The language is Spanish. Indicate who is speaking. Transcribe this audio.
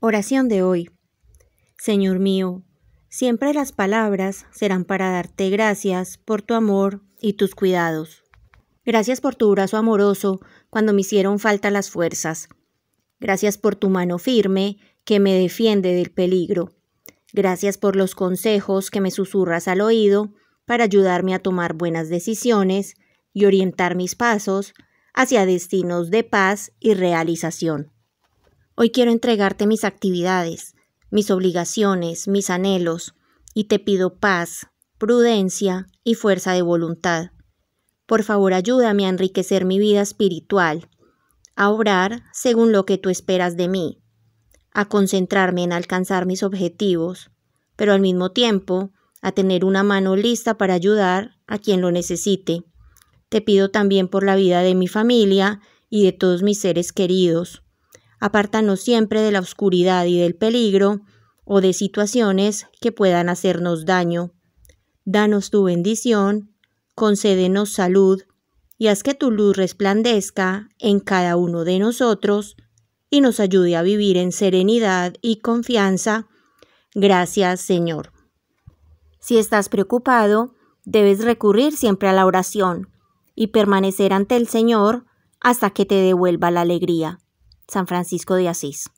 Speaker 1: Oración de hoy. Señor mío, siempre las palabras serán para darte gracias por tu amor y tus cuidados. Gracias por tu brazo amoroso cuando me hicieron falta las fuerzas. Gracias por tu mano firme que me defiende del peligro. Gracias por los consejos que me susurras al oído para ayudarme a tomar buenas decisiones y orientar mis pasos hacia destinos de paz y realización. Hoy quiero entregarte mis actividades, mis obligaciones, mis anhelos, y te pido paz, prudencia y fuerza de voluntad. Por favor, ayúdame a enriquecer mi vida espiritual, a obrar según lo que tú esperas de mí, a concentrarme en alcanzar mis objetivos, pero al mismo tiempo a tener una mano lista para ayudar a quien lo necesite. Te pido también por la vida de mi familia y de todos mis seres queridos Apártanos siempre de la oscuridad y del peligro o de situaciones que puedan hacernos daño. Danos tu bendición, concédenos salud y haz que tu luz resplandezca en cada uno de nosotros y nos ayude a vivir en serenidad y confianza. Gracias, Señor. Si estás preocupado, debes recurrir siempre a la oración y permanecer ante el Señor hasta que te devuelva la alegría. San Francisco de Asís.